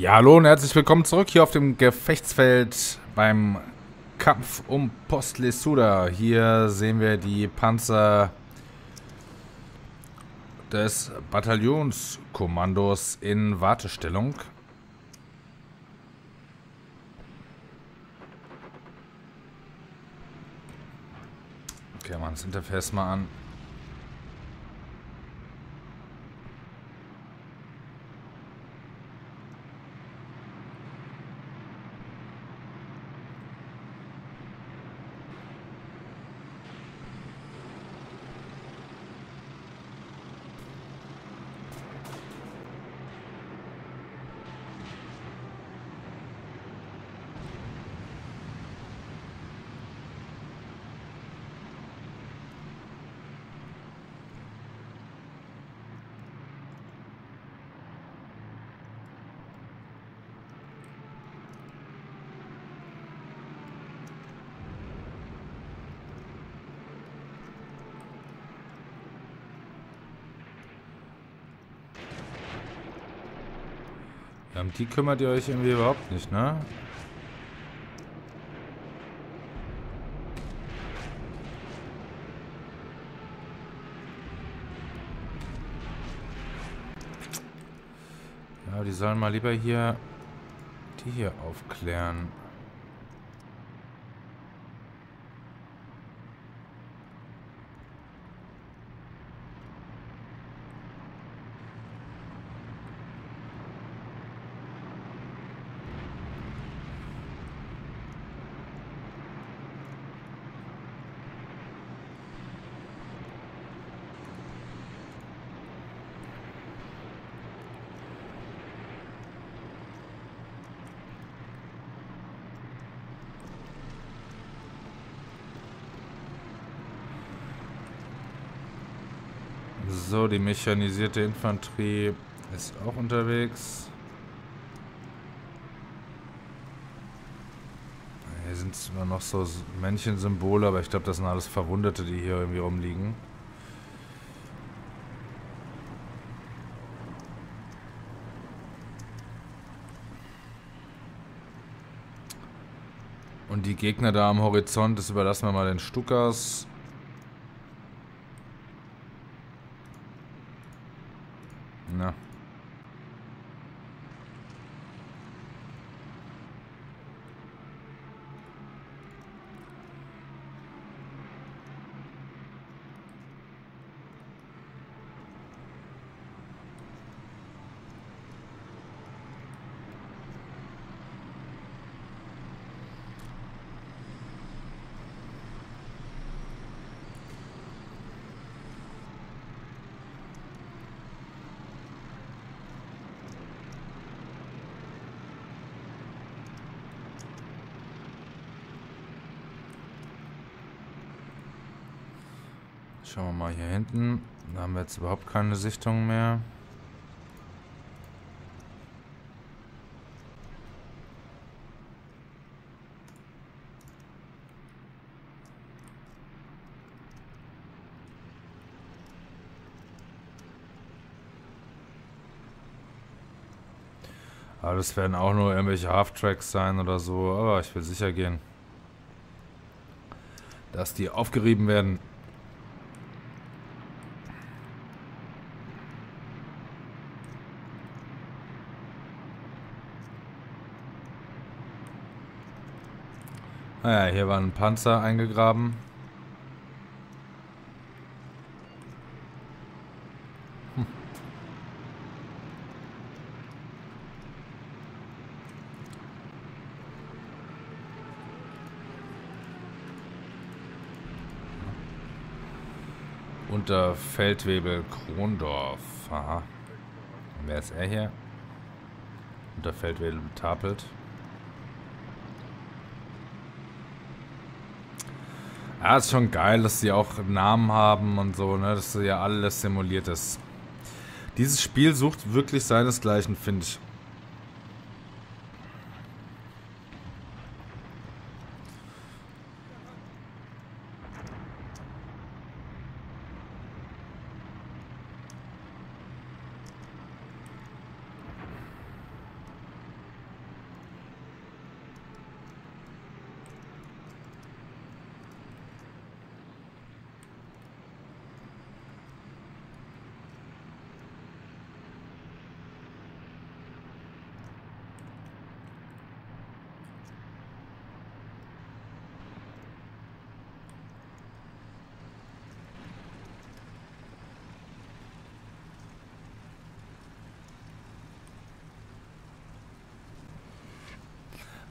Ja, hallo und herzlich willkommen zurück hier auf dem Gefechtsfeld beim Kampf um Post Lesuda. Hier sehen wir die Panzer des Bataillonskommandos in Wartestellung. Okay, machen das Interface mal an. Ja, um die kümmert ihr euch irgendwie überhaupt nicht, ne? Ja, die sollen mal lieber hier die hier aufklären. So, die mechanisierte Infanterie ist auch unterwegs. Hier sind immer noch so Männchensymbole, aber ich glaube, das sind alles Verwundete, die hier irgendwie rumliegen. Und die Gegner da am Horizont, das überlassen wir mal den Stukas. Na. Schauen wir mal hier hinten. Da haben wir jetzt überhaupt keine Sichtung mehr. Aber das werden auch nur irgendwelche Half-Tracks sein oder so. Aber ich will sicher gehen, dass die aufgerieben werden. Naja, hier war ein Panzer eingegraben. Hm. Unter Feldwebel Krondorf. Aha. Wer ist er hier? Unter Feldwebel Tapelt. Ja, ist schon geil, dass sie auch Namen haben und so, ne? Dass ja alles simuliert ist. Dieses Spiel sucht wirklich seinesgleichen, finde ich.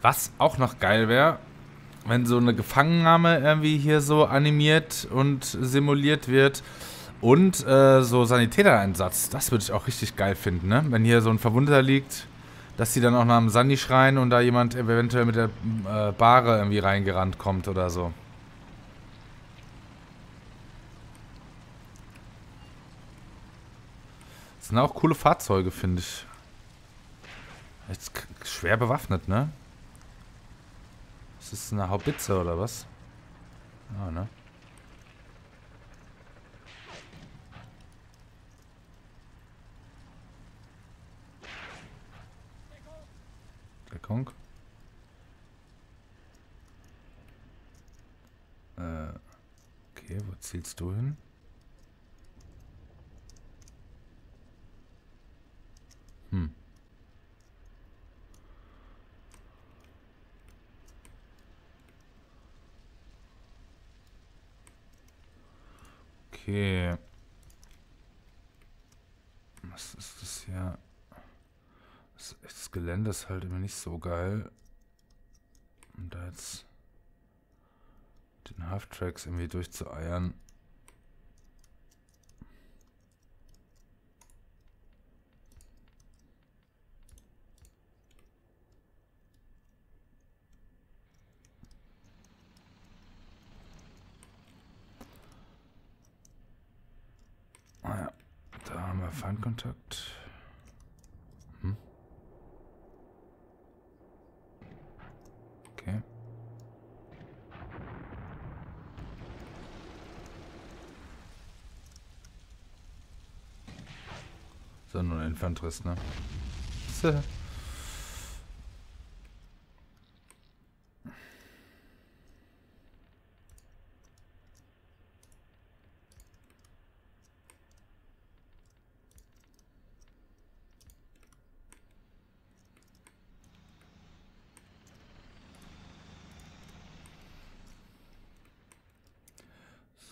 Was auch noch geil wäre, wenn so eine Gefangennahme irgendwie hier so animiert und simuliert wird. Und äh, so Sanitätereinsatz, das würde ich auch richtig geil finden, ne? Wenn hier so ein Verwundeter liegt, dass die dann auch nach dem Sandi schreien und da jemand eventuell mit der äh, Bahre irgendwie reingerannt kommt oder so. Das sind auch coole Fahrzeuge, finde ich. Jetzt schwer bewaffnet, ne? Ist das eine Haubitze oder was? Ja, ne? Deckung. Äh, okay, wo zielst du hin? Hm. Okay. Was ist das hier? Das Gelände ist halt immer nicht so geil. Und da jetzt den Half-Tracks irgendwie durchzueiern. Feindkontakt. Hm. Okay. So, nur ein Infanterist, ne? So.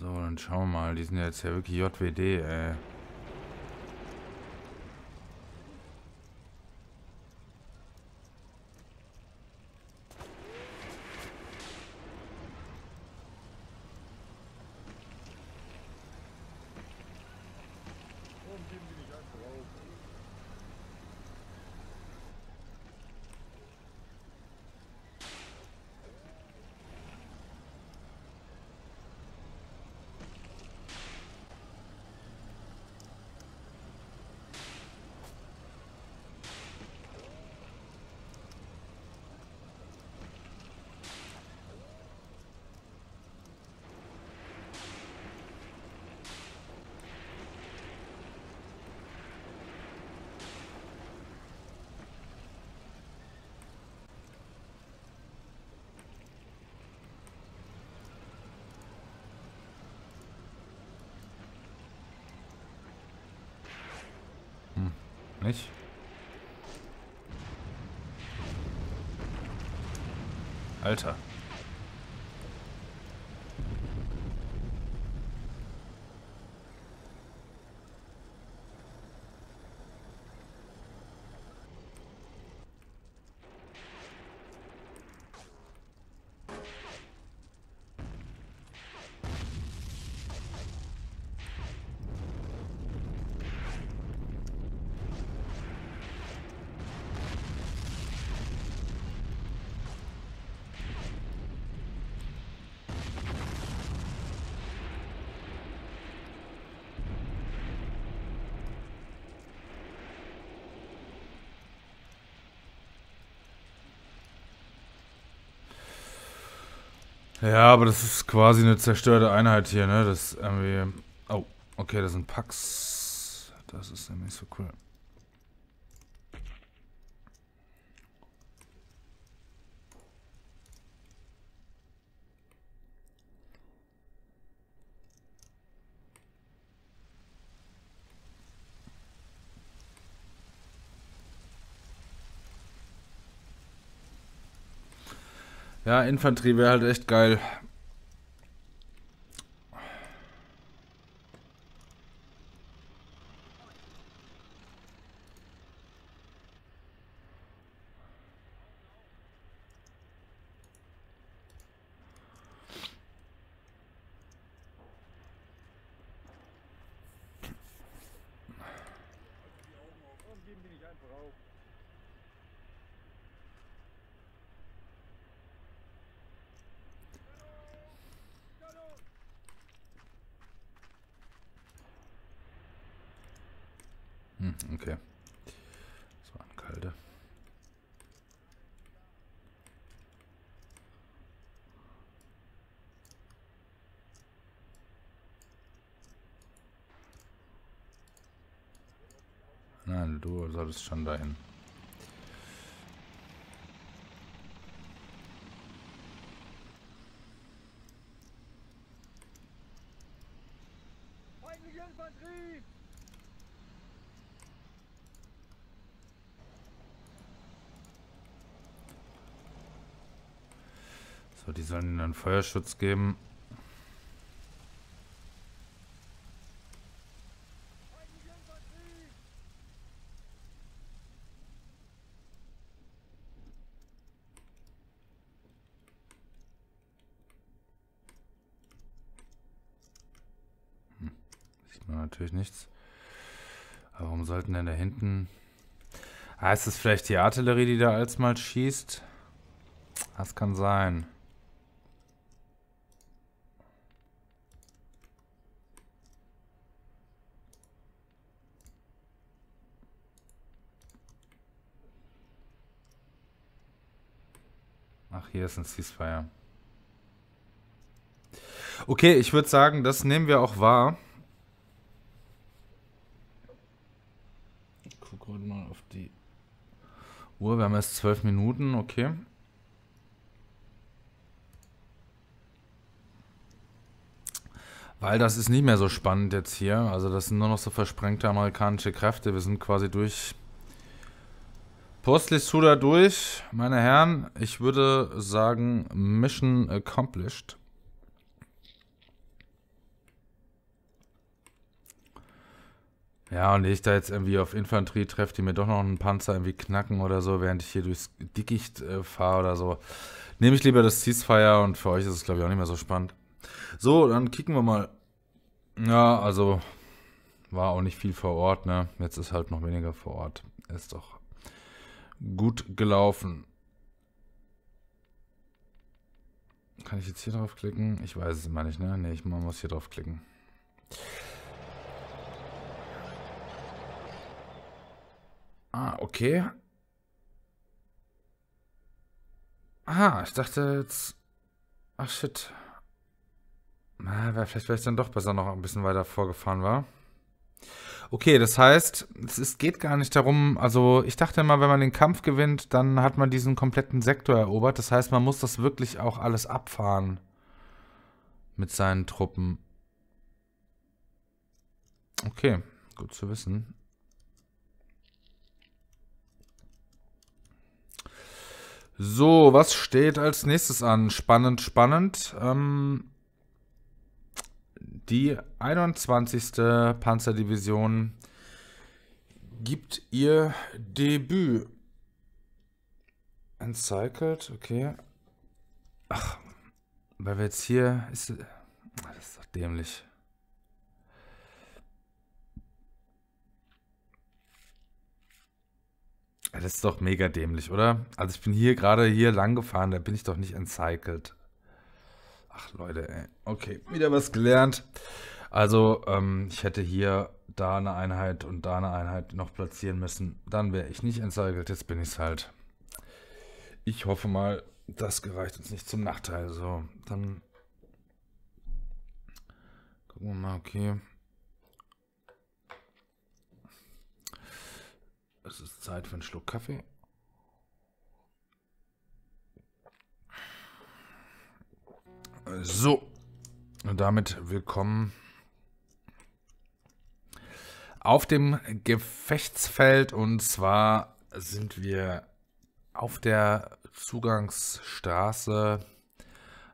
Dann schauen wir mal. Die sind jetzt ja wirklich JWD, ey. Nicht? Alter. Ja, aber das ist quasi eine zerstörte Einheit hier, ne? Das irgendwie... Oh, okay, das sind Packs. Das ist nämlich so cool. Ja, Infanterie wäre halt echt geil. Geben die nicht einfach auf. Okay. Das war ein kalte. Nein, du solltest schon dahin. So, die sollen ihnen einen Feuerschutz geben. natürlich nichts. warum sollten denn da hinten... Ah, ist das vielleicht die Artillerie, die da als mal schießt? Das kann sein. Ach, hier ist ein Ceasefire. Okay, ich würde sagen, das nehmen wir auch wahr. gerade mal auf die Uhr. Wir haben erst zwölf Minuten, okay. Weil das ist nicht mehr so spannend jetzt hier. Also das sind nur noch so versprengte amerikanische Kräfte. Wir sind quasi durch. Postlich Suda durch. Meine Herren, ich würde sagen Mission accomplished. Ja, und ich da jetzt irgendwie auf Infanterie treffe, die mir doch noch einen Panzer irgendwie knacken oder so, während ich hier durchs Dickicht äh, fahre oder so, nehme ich lieber das Ceasefire und für euch ist es, glaube ich, auch nicht mehr so spannend. So, dann kicken wir mal. Ja, also war auch nicht viel vor Ort, ne? Jetzt ist halt noch weniger vor Ort. Ist doch gut gelaufen. Kann ich jetzt hier drauf klicken? Ich weiß es immer nicht, ne? Ne, ich muss hier drauf klicken. Ah, okay. Ah, ich dachte jetzt... Ach, shit. Na, vielleicht wäre es dann doch besser noch ein bisschen weiter vorgefahren war. Okay, das heißt, es geht gar nicht darum, also ich dachte immer, wenn man den Kampf gewinnt, dann hat man diesen kompletten Sektor erobert. Das heißt, man muss das wirklich auch alles abfahren mit seinen Truppen. Okay, gut zu wissen. So, was steht als nächstes an? Spannend, spannend. Ähm, die 21. Panzerdivision gibt ihr Debüt. Encycled, okay. Ach, weil wir jetzt hier... Ist, das ist doch dämlich. Das ist doch mega dämlich, oder? Also ich bin hier gerade hier lang gefahren, da bin ich doch nicht encycled. Ach Leute, ey. Okay, wieder was gelernt. Also ähm, ich hätte hier da eine Einheit und da eine Einheit noch platzieren müssen. Dann wäre ich nicht encycled, jetzt bin ich es halt. Ich hoffe mal, das gereicht uns nicht zum Nachteil. So, dann gucken wir mal, okay. Es ist Zeit für einen Schluck Kaffee. So, und damit willkommen auf dem Gefechtsfeld. Und zwar sind wir auf der Zugangsstraße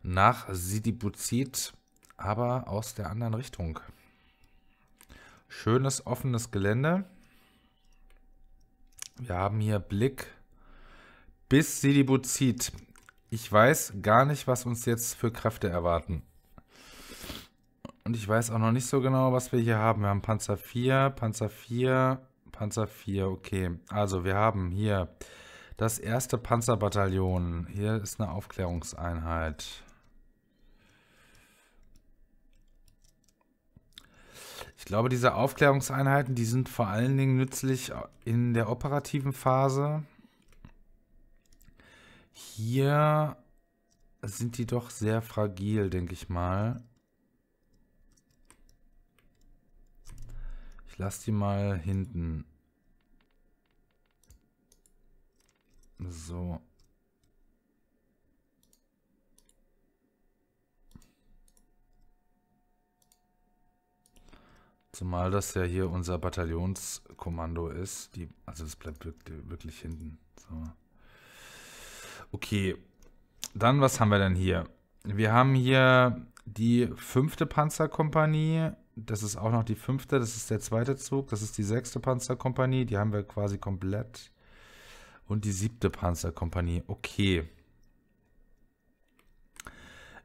nach Sidibuzid, aber aus der anderen Richtung. Schönes offenes Gelände. Wir haben hier Blick bis Sidibuzid. Ich weiß gar nicht, was uns jetzt für Kräfte erwarten. Und ich weiß auch noch nicht so genau, was wir hier haben. Wir haben Panzer 4, Panzer 4, Panzer 4. Okay, also wir haben hier das erste Panzerbataillon. Hier ist eine Aufklärungseinheit. Ich glaube, diese Aufklärungseinheiten, die sind vor allen Dingen nützlich in der operativen Phase. Hier sind die doch sehr fragil, denke ich mal. Ich lasse die mal hinten. So. Zumal das ja hier unser Bataillonskommando ist. Die, also es bleibt wirklich, wirklich hinten. So. Okay. Dann, was haben wir denn hier? Wir haben hier die fünfte Panzerkompanie. Das ist auch noch die fünfte. Das ist der zweite Zug. Das ist die sechste Panzerkompanie. Die haben wir quasi komplett. Und die siebte Panzerkompanie. Okay.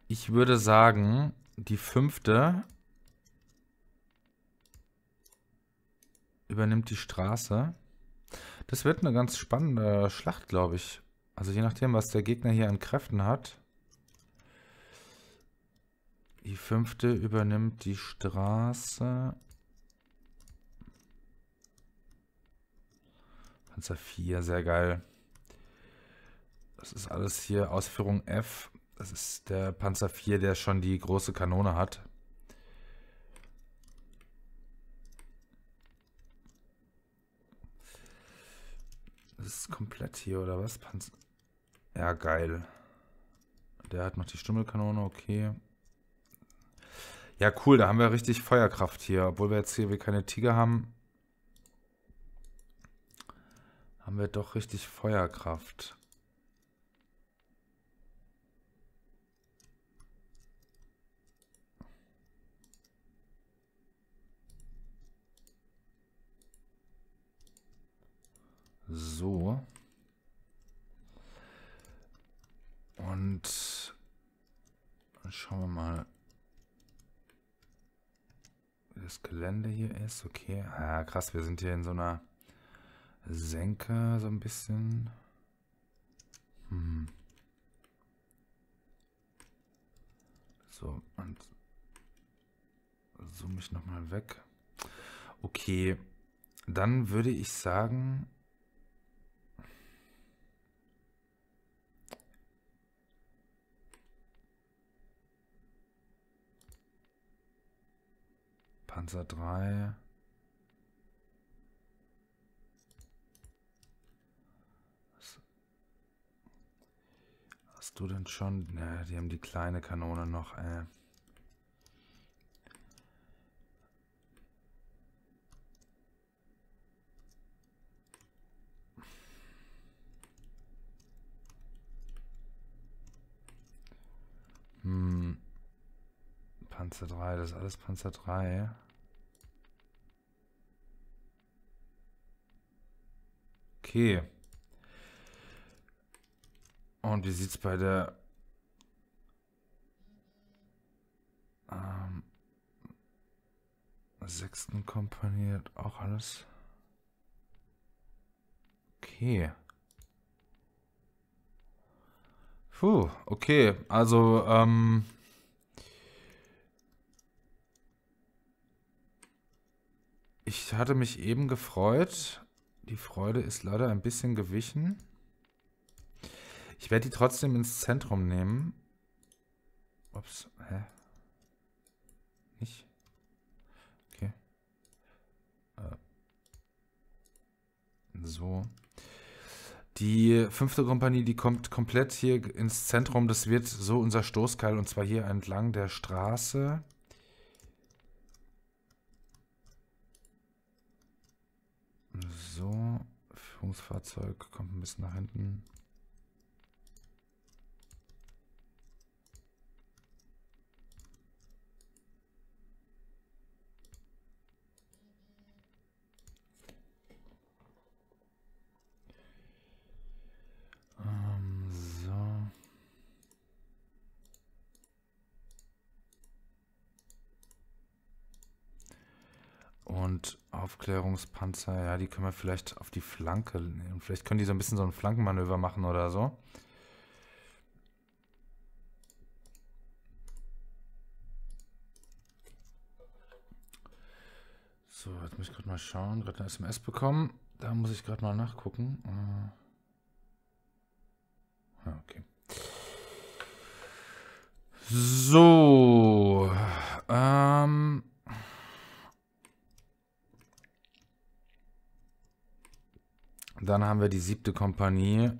Ich würde sagen, die fünfte übernimmt die Straße. Das wird eine ganz spannende Schlacht, glaube ich. Also je nachdem, was der Gegner hier an Kräften hat. Die fünfte übernimmt die Straße. Panzer 4, sehr geil. Das ist alles hier Ausführung F. Das ist der Panzer 4, der schon die große Kanone hat. Das ist komplett hier, oder was? Panzer. Ja, geil. Der hat noch die Stummelkanone, okay. Ja, cool, da haben wir richtig Feuerkraft hier. Obwohl wir jetzt hier wir keine Tiger haben, haben wir doch richtig Feuerkraft. So. Und schauen wir mal, wie das Gelände hier ist. Okay, ah, krass, wir sind hier in so einer Senke so ein bisschen. Hm. So, und zoome ich nochmal weg. Okay, dann würde ich sagen, Panzer 3. Was hast du denn schon? Ne, die haben die kleine Kanone noch, ey. Hm. Panzer 3, das ist alles Panzer 3. Okay. Und wie sieht es bei der ähm, sechsten Kompanie auch alles? Okay. Puh, okay. Also, ähm, ich hatte mich eben gefreut, die Freude ist leider ein bisschen gewichen. Ich werde die trotzdem ins Zentrum nehmen. Ups, hä? Nicht? Okay. Äh. So. Die fünfte Kompanie, die kommt komplett hier ins Zentrum. Das wird so unser Stoßkeil und zwar hier entlang der Straße. So, Führungsfahrzeug kommt ein bisschen nach hinten. Und Aufklärungspanzer, ja, die können wir vielleicht auf die Flanke nehmen. Vielleicht können die so ein bisschen so ein Flankenmanöver machen oder so. So, jetzt muss ich gerade mal schauen. Gerade eine SMS bekommen. Da muss ich gerade mal nachgucken. Äh. Okay. So. Ähm. Dann haben wir die siebte Kompanie.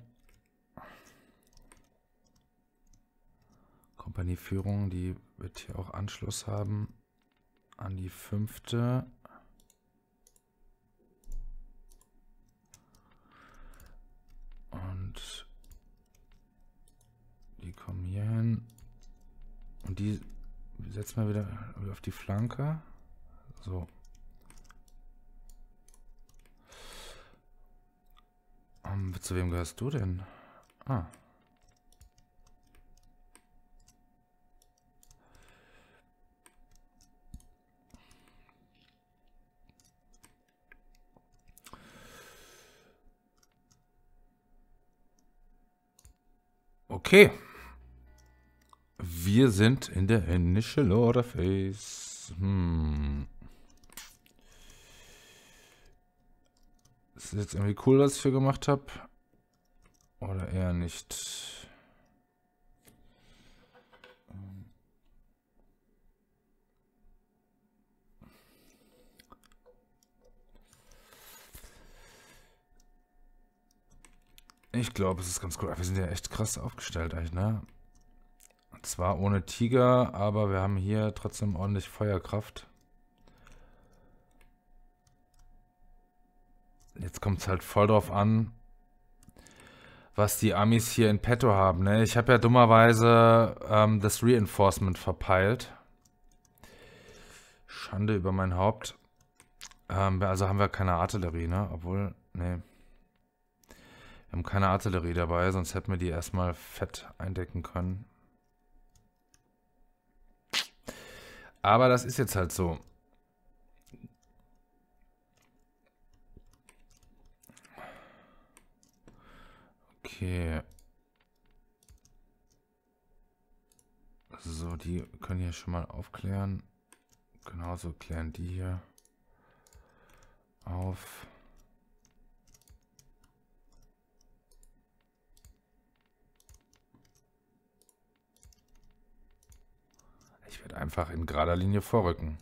Kompanieführung, die wird hier auch Anschluss haben an die fünfte. Und die kommen hier hin. Und die setzen wir wieder auf die Flanke. So. Um, zu wem gehörst du denn? Ah. Okay. Wir sind in der Initial Order Phase. Hm. Ist jetzt irgendwie cool, was ich hier gemacht habe? Oder eher nicht? Ich glaube, es ist ganz cool. Wir sind ja echt krass aufgestellt eigentlich, ne? Zwar ohne Tiger, aber wir haben hier trotzdem ordentlich Feuerkraft. Jetzt kommt es halt voll drauf an, was die Amis hier in petto haben. Ne? Ich habe ja dummerweise ähm, das Reinforcement verpeilt. Schande über mein Haupt. Ähm, also haben wir keine Artillerie, ne? Obwohl, ne. Wir haben keine Artillerie dabei, sonst hätten wir die erstmal fett eindecken können. Aber das ist jetzt halt so. Okay. So, die können hier schon mal aufklären. Genauso klären die hier auf. Ich werde einfach in gerader Linie vorrücken.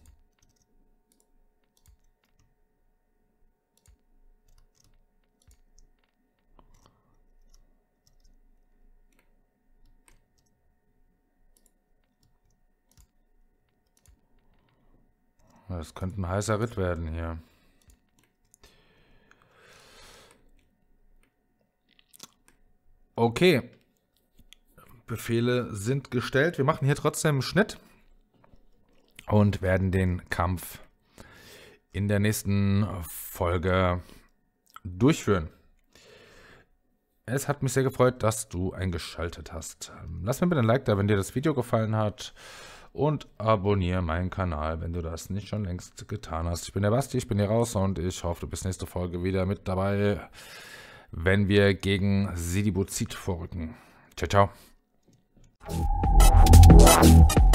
Das könnte ein heißer Ritt werden hier. Okay. Befehle sind gestellt. Wir machen hier trotzdem einen Schnitt und werden den Kampf in der nächsten Folge durchführen. Es hat mich sehr gefreut, dass du eingeschaltet hast. Lass mir bitte ein Like da, wenn dir das Video gefallen hat. Und abonniere meinen Kanal, wenn du das nicht schon längst getan hast. Ich bin der Basti, ich bin hier raus und ich hoffe, du bist nächste Folge wieder mit dabei, wenn wir gegen Sidibuzid vorrücken. Ciao, ciao.